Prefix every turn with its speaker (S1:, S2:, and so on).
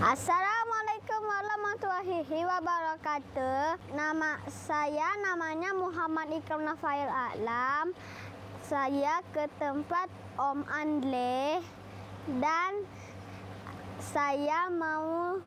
S1: Assalamualaikum warahmatullahi wabarakatuh. Nama saya namanya Muhammad Ikram Nafail Alam. Saya ke tempat Om Andle dan saya mau